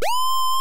Beep!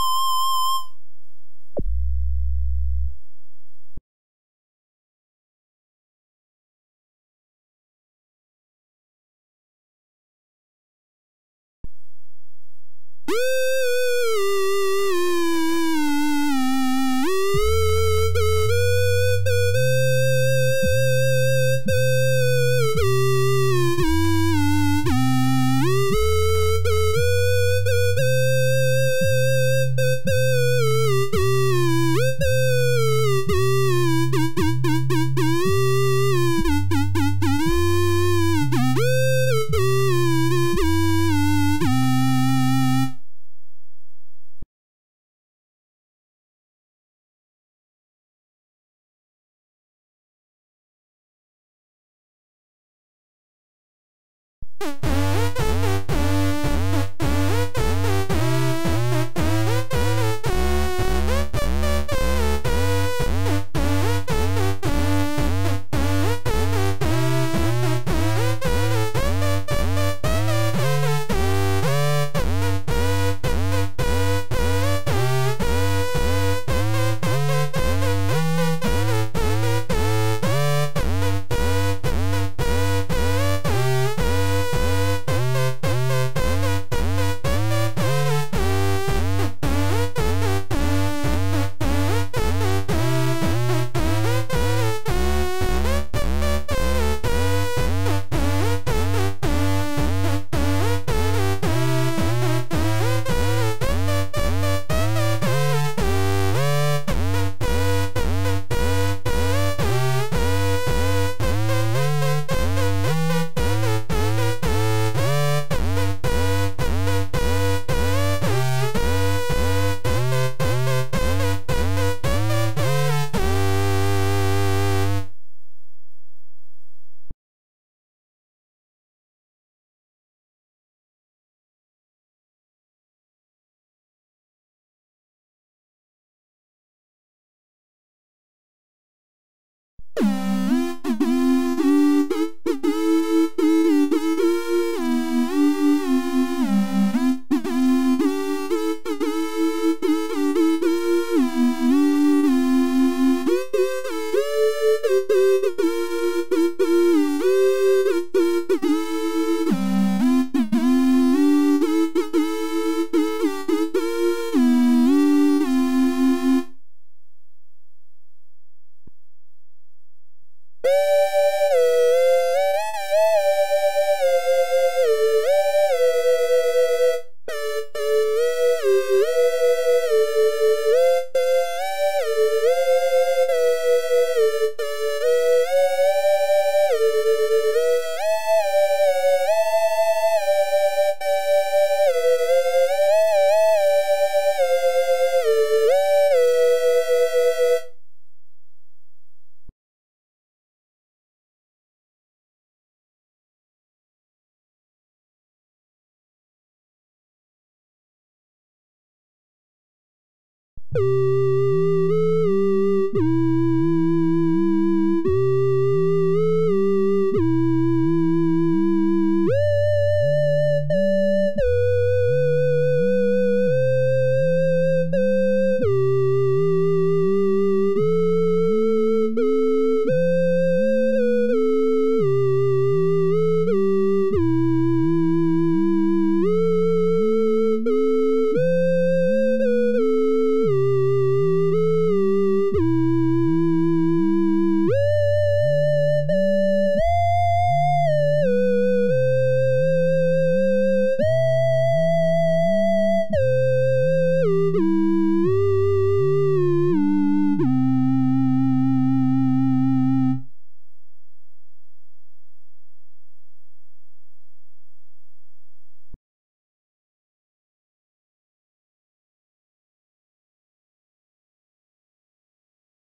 you you